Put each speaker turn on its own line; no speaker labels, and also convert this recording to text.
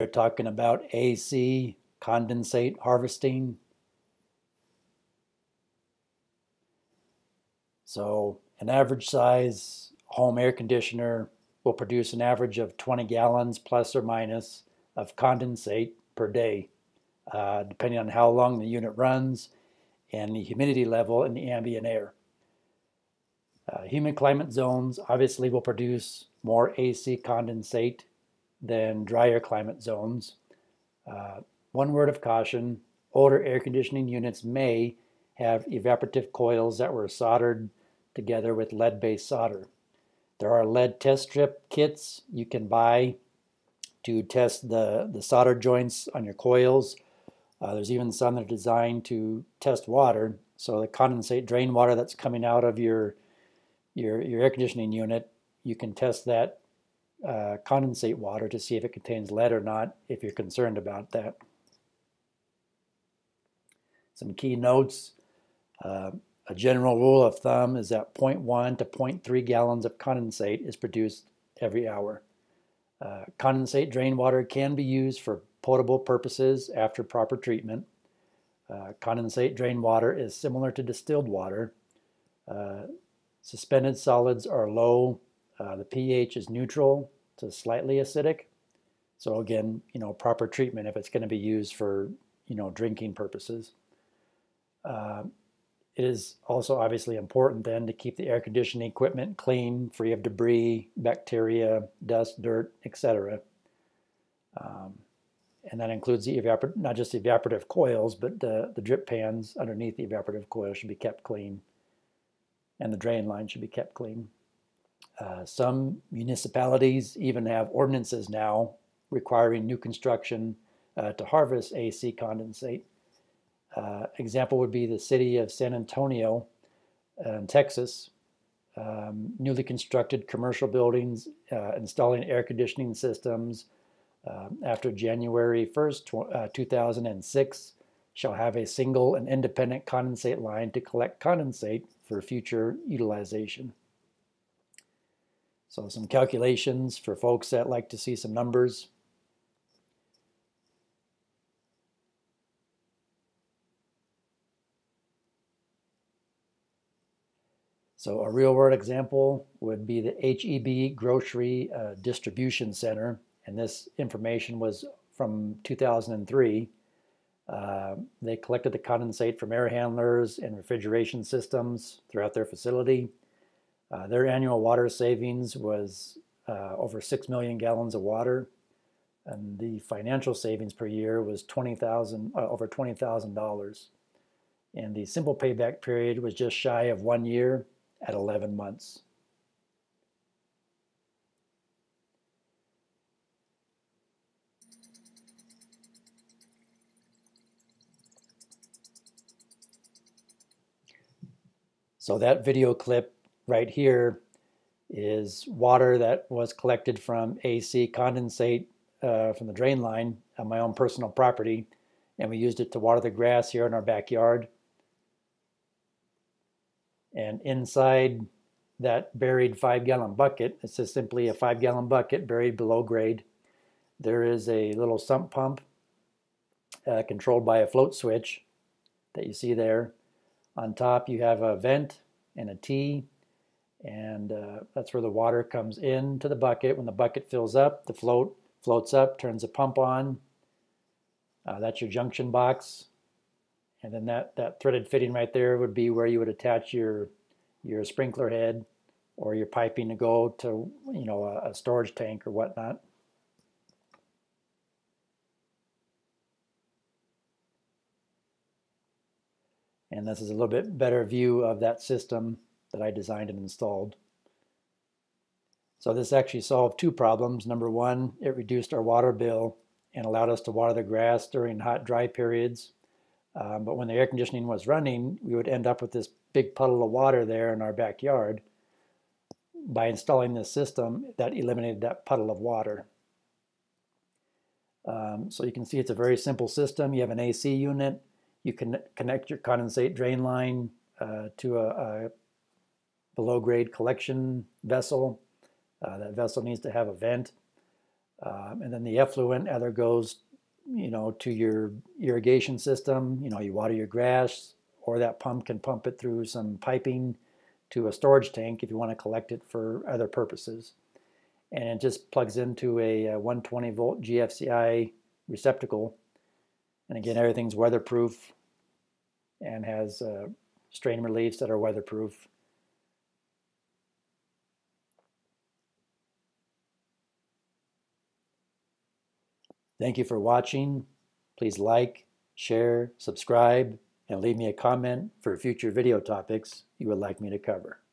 We're talking about AC condensate harvesting. So an average size home air conditioner will produce an average of 20 gallons plus or minus of condensate per day, uh, depending on how long the unit runs and the humidity level in the ambient air. Uh, humid climate zones obviously will produce more AC condensate than drier climate zones. Uh, one word of caution, older air conditioning units may have evaporative coils that were soldered together with lead-based solder. There are lead test strip kits you can buy to test the, the solder joints on your coils. Uh, there's even some that are designed to test water. So the condensate drain water that's coming out of your, your, your air conditioning unit, you can test that uh, condensate water to see if it contains lead or not if you're concerned about that. Some key notes. Uh, a general rule of thumb is that 0.1 to 0.3 gallons of condensate is produced every hour. Uh, condensate drain water can be used for potable purposes after proper treatment. Uh, condensate drain water is similar to distilled water. Uh, suspended solids are low. Uh, the pH is neutral to slightly acidic. So again, you know, proper treatment if it's going to be used for, you know, drinking purposes. Uh, it is also obviously important then to keep the air conditioning equipment clean, free of debris, bacteria, dust, dirt, etc. Um, and that includes the evapor not just the evaporative coils, but the, the drip pans underneath the evaporative coil should be kept clean, and the drain line should be kept clean. Uh, some municipalities even have ordinances now requiring new construction uh, to harvest AC condensate. Uh, example would be the city of San Antonio uh, in Texas. Um, newly constructed commercial buildings uh, installing air conditioning systems uh, after January 1st, 2006 shall have a single and independent condensate line to collect condensate for future utilization. So some calculations for folks that like to see some numbers. So a real world example would be the HEB Grocery uh, Distribution Center. And this information was from 2003. Uh, they collected the condensate from air handlers and refrigeration systems throughout their facility. Uh, their annual water savings was uh, over 6 million gallons of water, and the financial savings per year was 20,000 uh, over $20,000. And the simple payback period was just shy of one year at 11 months. So that video clip right here is water that was collected from AC condensate uh, from the drain line on my own personal property and we used it to water the grass here in our backyard. And inside that buried five gallon bucket, it's just simply a five gallon bucket buried below grade. There is a little sump pump uh, controlled by a float switch that you see there. On top you have a vent and a T and uh, that's where the water comes into the bucket. When the bucket fills up, the float floats up, turns the pump on. Uh, that's your junction box. And then that, that threaded fitting right there would be where you would attach your, your sprinkler head or your piping to go to you know a, a storage tank or whatnot. And this is a little bit better view of that system that I designed and installed. So this actually solved two problems. Number one, it reduced our water bill and allowed us to water the grass during hot, dry periods. Um, but when the air conditioning was running, we would end up with this big puddle of water there in our backyard. By installing this system, that eliminated that puddle of water. Um, so you can see it's a very simple system. You have an AC unit. You can connect your condensate drain line uh, to a, a below grade collection vessel. Uh, that vessel needs to have a vent. Um, and then the effluent either goes, you know, to your irrigation system. You know, you water your grass, or that pump can pump it through some piping to a storage tank if you want to collect it for other purposes. And it just plugs into a, a 120 volt GFCI receptacle. And again, everything's weatherproof and has uh, strain reliefs that are weatherproof. Thank you for watching. Please like, share, subscribe, and leave me a comment for future video topics you would like me to cover.